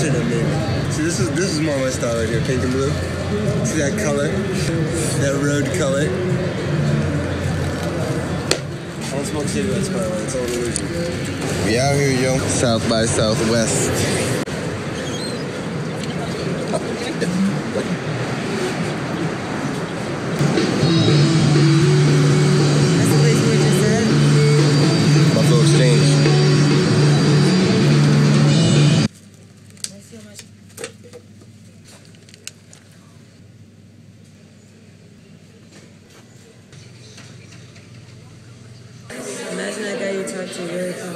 See, this is this is more my style right here, pink and blue. See that color? That road color. I don't smoke cigarettes, by the way. It's all illusion. We out here, yo. South by Southwest. su.